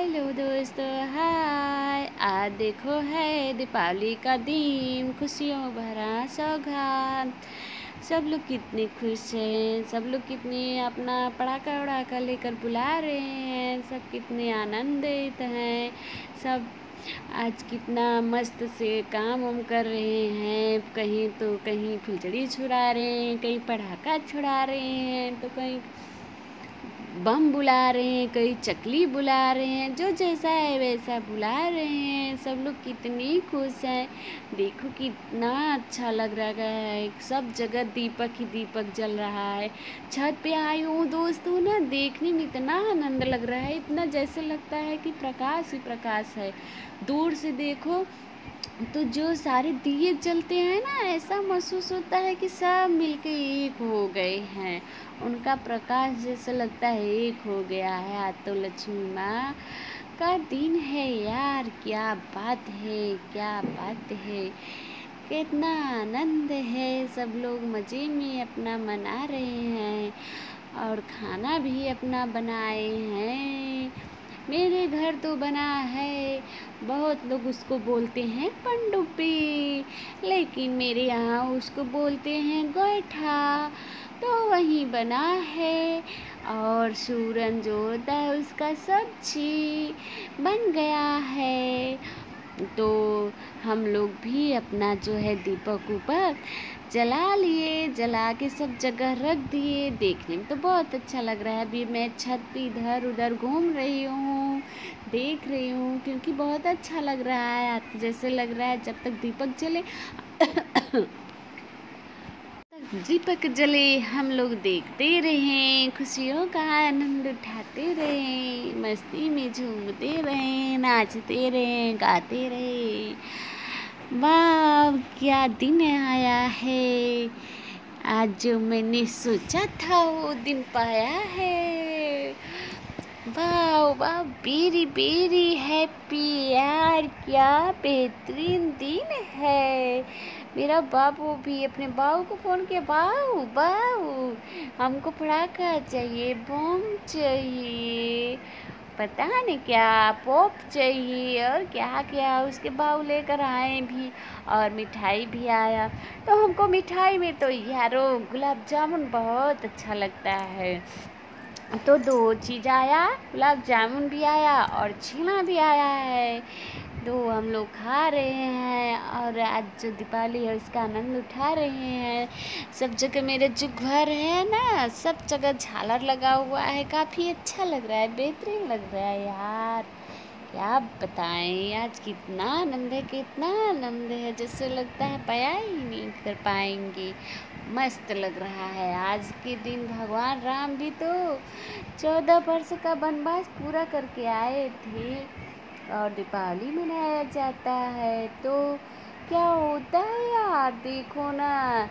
Hello दोस्तों, हाय। आज देखो है दीपावली का दिन, खुशियों भरा सौगात। सब लोग कितने खुश हैं, सब लोग कितने अपना पड़ाका उड़ाका लेकर बुला रहे हैं, सब कितने आनंदित हैं। सब आज कितना मस्त से काम वाम कर रहे हैं। कहीं तो कहीं फुलझड़ी छुड़ा रहे हैं, कहीं पटाखा छुड़ा रहे हैं तो कहीं बम बुला रहे हैं कई चकली बुला रहे हैं, जो जैसा है वैसा बुला रहे हैं। सब लोग कितनी खुश हैं। देखो कितना अच्छा लग रहा है। सब जगह दीपक ही दीपक जल रहा है। छत पे आई हूँ दोस्तों, ना देखने में इतना आनंद लग रहा है। इतना जैसे लगता है कि प्रकाश ही प्रकाश है। दूर से देखो तो जो सारे दिए जलते हैं ना, ऐसा महसूस होता है कि सब मिलके एक हो गए हैं। उनका प्रकाश जैसा लगता है, एक हो गया है। आज तो लक्ष्मी माँ, का दिन है यार, क्या बात है, क्या बात है। कितना आनंद है, सब लोग मज़े में अपना मना रहे हैं और खाना भी अपना बनाए हैं। मेरे घर तो बना है। बहुत लोग उसको बोलते हैं पंडुपी लेकिन मेरे यहाँ उसको बोलते हैं गोठा तो वही बना है और सूरन जो होता है उसका सब्ज़ी बन गया है। तो हम लोग भी अपना जो है दीपक ऊपर जला लिए, जला के सब जगह रख दिए। देखने में तो बहुत अच्छा लग रहा है। अभी मैं छत पे इधर उधर घूम रही हूँ, देख रही हूँ, क्योंकि बहुत अच्छा लग रहा है। जैसे लग रहा है जब तक दीपक जले। दीपक जले हम लोग देखते रहे, खुशियों का आनंद उठाते रहे, मस्ती में झूमते रहे, नाचते रहे, गाते रहे। वाह, क्या दिन आया है। आज जो मैंने सोचा था वो दिन पाया है। वाह वाह, बेरी बेरी, हैप्पी यार, क्या बेहतरीन दिन है। मेरा बाबू भी अपने बाबू को फ़ोन किया, बाबू बाबू, हमको पटाखा चाहिए, बम चाहिए, पता नहीं क्या, पॉप चाहिए, और क्या क्या? उसके बाबू लेकर आए भी और मिठाई भी आया। तो हमको मिठाई में तो यारो गुलाब जामुन बहुत अच्छा लगता है। तो दो चीज़ आया, गुलाब जामुन भी आया और छीना भी आया है। दो हम लोग खा रहे हैं और आज जो दीपावली है उसका आनंद उठा रहे हैं। सब जगह मेरे जो घर है ना, सब जगह झालर लगा हुआ है। काफ़ी अच्छा लग रहा है, बेहतरीन लग रहा है यार। क्या बताएँ, आज कितना आनंद है, कितना आनंद है। जैसे लगता है पाया ही नहीं कर पाएँगे। मस्त लग रहा है आज के दिन। भगवान राम भी तो चौदह वर्ष का वनवास पूरा करके आए थे। और दीपावली मनाया जाता है। तो क्या होता है यार, देखो ना,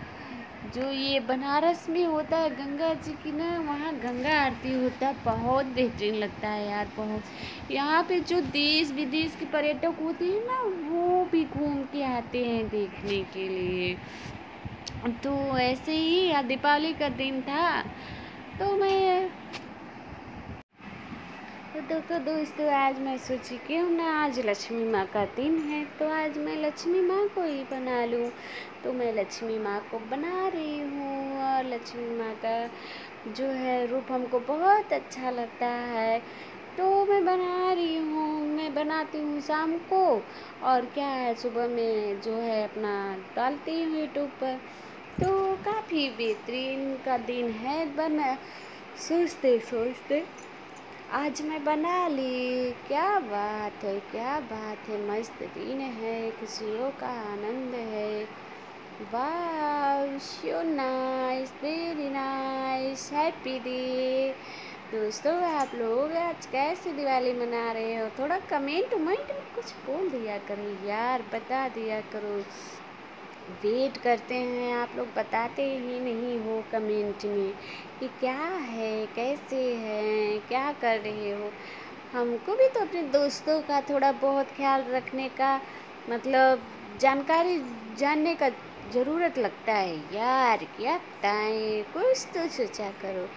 जो ये बनारस में होता है, गंगा जी की ना, वहाँ गंगा आरती होता है, बहुत बेहतरीन लगता है यार, बहुत। यहाँ पे जो देश विदेश के पर्यटक होते हैं ना, वो भी घूम के आते हैं देखने के लिए। तो ऐसे ही यार दीपावली का दिन था तो मैं तो देखो दोस्तों, आज मैं सोची क्यों ना आज लक्ष्मी माँ का दिन है तो आज मैं लक्ष्मी माँ को ही बना लूँ। तो मैं लक्ष्मी माँ को बना रही हूँ और लक्ष्मी माँ का जो है रूप हमको बहुत अच्छा लगता है। तो मैं बना रही हूँ, मैं बनाती हूँ शाम को और क्या है, सुबह में जो है अपना डालती हूँ यूट्यूब पर। तो काफ़ी बेहतरीन का दिन है, बना सोचते सोचते आज मैं बना ली। क्या बात है, क्या बात है। मस्त दिन है, खुशियों का आनंद है। वाह nice very nice happy day दोस्तों, आप लोग आज कैसे दिवाली मना रहे हो? थोड़ा कमेंट उमेंट में कुछ बोल दिया करो, यार, बता दिया करो। वेट करते हैं, आप लोग बताते ही नहीं हो कमेंट में कि क्या है, कैसे हैं, क्या कर रहे हो। हमको भी तो अपने दोस्तों का थोड़ा बहुत ख्याल रखने का मतलब जानकारी जानने का ज़रूरत लगता है। यार, क्या बताएँ, कुछ तो सोचा करो।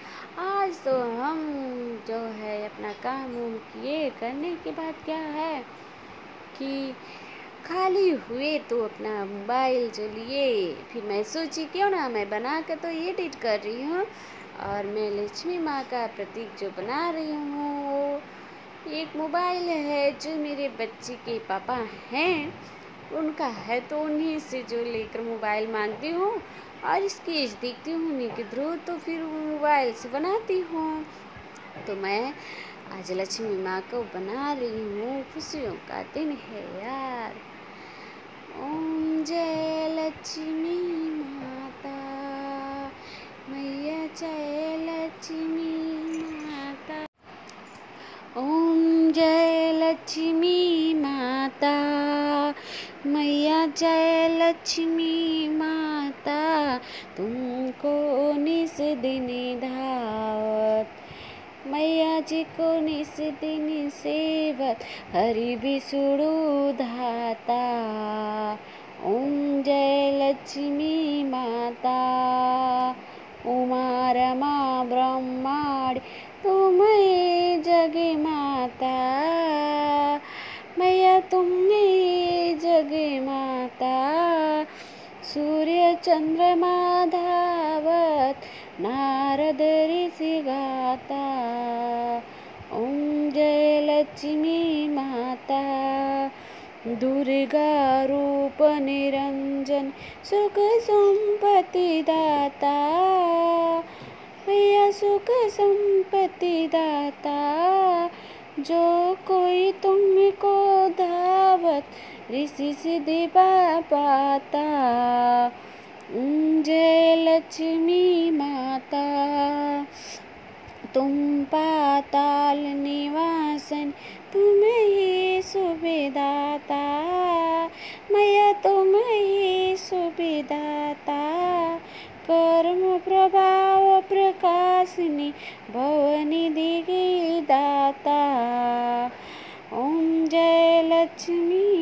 आज तो हम जो है अपना काम उम किए, करने के बाद क्या है कि खाली हुए तो अपना मोबाइल जो लिए फिर मैं सोची, क्यों ना मैं बना कर तो एडिट कर रही हूँ। और मैं लक्ष्मी माँ का प्रतीक जो बना रही हूँ एक मोबाइल है जो मेरे बच्चे के पापा हैं। उनका है तो उन्हीं से जो लेकर मोबाइल मांगती हूँ। और स्केच देखती हूँ, उन्हीं के थ्रू तो फिर मोबाइल से बनाती हूँ। तो मैं आज लक्ष्मी माँ को बना रही हूँ खुशियों का दिन है यार। ओम जय लक्ष्मी माता, मैया जय लक्ष्मी माता। ओम जय लक्ष्मी माता, मैया जय लक्ष्मी माता, तुमको निस दिन धावत। मैया जी को निस दिन सेवत, हरि विष्णु धाता। ओम जय लक्ष्मी माता। उमा रमा ब्रह्मांड तुम्हें जग माता। मैया तुमने जग माता। सूर्य चंद्रमा धावत नारद ऋषि गाता ओम जय लक्ष्मी माता, दुर्गा रूप निरंजन, सुख संपत्ति दाता मैया सुख संपत्ति दाता, जो कोई तुमको धावत ऋषि सिद्धि पाता। जय लक्ष्मी माता, तुम पाताल निवासन तुम ही सुविदाता मैया तुम ही सुविदाता कर्म प्रभाव प्रकाशिनी भवनिधि दाता। ओम जय लक्ष्मी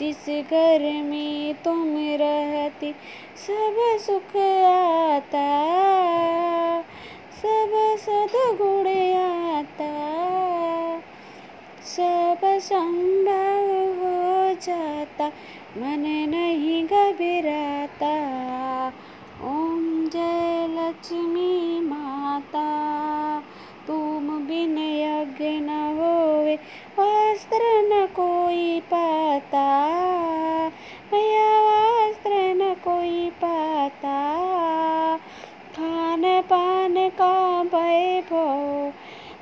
जिस घर में तुम रहती, सब सुख आता। सब सदगुण आता। सब संभव हो जाता, मन नहीं घबराता। ओम जय लक्ष्मी माता, तुम बिन यज्ञ न होवे वस्त्र न कोई पाता। मैया वस्त्र न कोई पाता। खान पान का वैभव,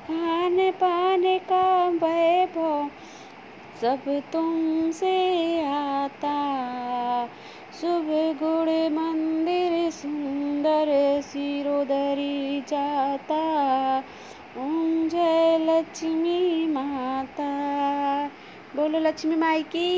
खान पान का वैभव सब तुमसे आता। शुभ गुण मंदिर सुंदर सिरोधरी जाता। ओम जय लक्ष्मी माता बोलो लक्ष्मी माई की